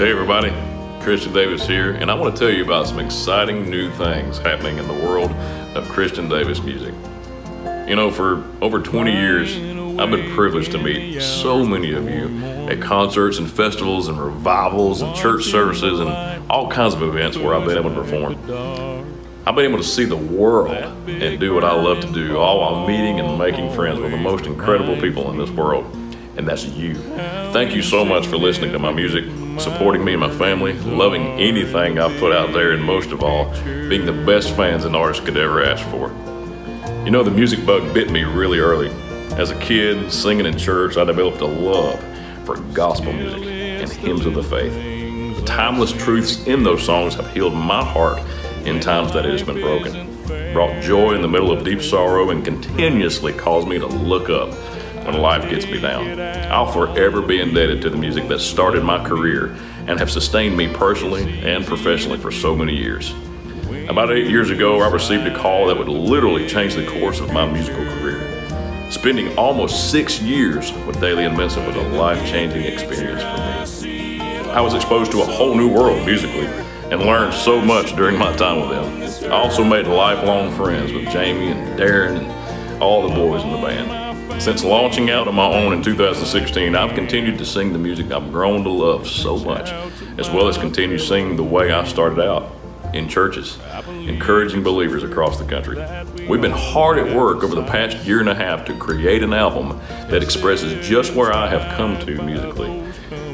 Hey everybody, Christian Davis here, and I want to tell you about some exciting new things happening in the world of Christian Davis music. You know, for over 20 years, I've been privileged to meet so many of you at concerts and festivals and revivals and church services and all kinds of events where I've been able to perform. I've been able to see the world and do what I love to do, all while meeting and making friends with the most incredible people in this world, and that's you. Thank you so much for listening to my music, supporting me and my family, loving anything I've put out there, and most of all, being the best fans an artist could ever ask for. You know, the music bug bit me really early. As a kid, singing in church, I developed a love for gospel music and hymns of the faith. The timeless truths in those songs have healed my heart in times that it has been broken, brought joy in the middle of deep sorrow, and continuously caused me to look up when life gets me down. I'll forever be indebted to the music that started my career and have sustained me personally and professionally for so many years. About eight years ago, I received a call that would literally change the course of my musical career. Spending almost six years with Dailey and Vincent was a life-changing experience for me. I was exposed to a whole new world musically and learned so much during my time with them. I also made lifelong friends with Jamie and Darrin and all the boys in the band. Since launching out on my own in 2016, I've continued to sing the music I've grown to love so much, as well as continue singing the way I started out in churches, encouraging believers across the country. We've been hard at work over the past year and a half to create an album that expresses just where I have come to musically.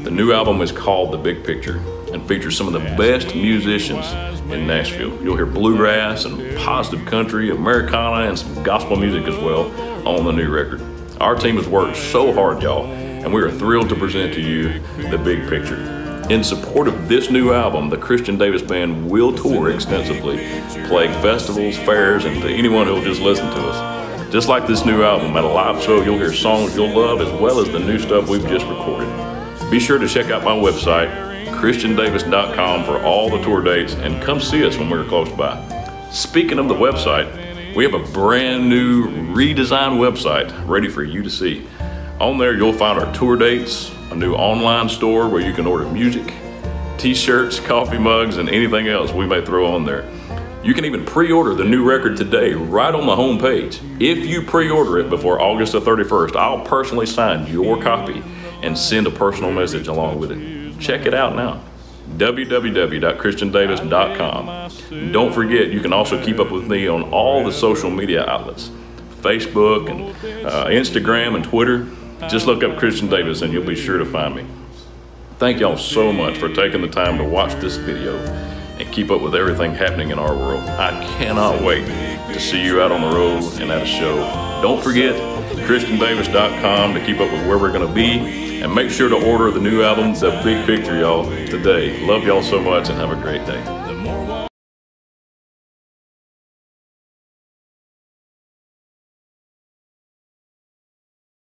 The new album is called The Big Picture and features some of the best musicians in Nashville. You'll hear bluegrass and positive country, Americana, and some gospel music as well on the new record. Our team has worked so hard, y'all, and we are thrilled to present to you the big picture. In support of this new album, the Christian Davis Band will tour extensively, playing festivals, fairs, and to anyone who'll just listen to us. Just like this new album, at a live show, you'll hear songs you'll love as well as the new stuff we've just recorded. Be sure to check out my website, christiandavis.com, for all the tour dates and come see us when we're close by. Speaking of the website, we have a brand new redesigned website ready for you to see. On there, you'll find our tour dates, a new online store where you can order music, t-shirts, coffee mugs, and anything else we may throw on there. You can even pre-order the new record today right on the home page. If you pre-order it before August the 31st, I'll personally sign your copy and send a personal message along with it. Check it out now www.christiandavis.com. Don't forget, you can also keep up with me on all the social media outlets Facebook and uh, Instagram and Twitter. Just look up Christian Davis and you'll be sure to find me. Thank y'all so much for taking the time to watch this video and keep up with everything happening in our world. I cannot wait to see you out on the road and at a show. Don't forget ChristianDavis.com to keep up with where we're going to be and make sure to order the new album, The Big Picture, y'all, today. Love y'all so much and have a great day.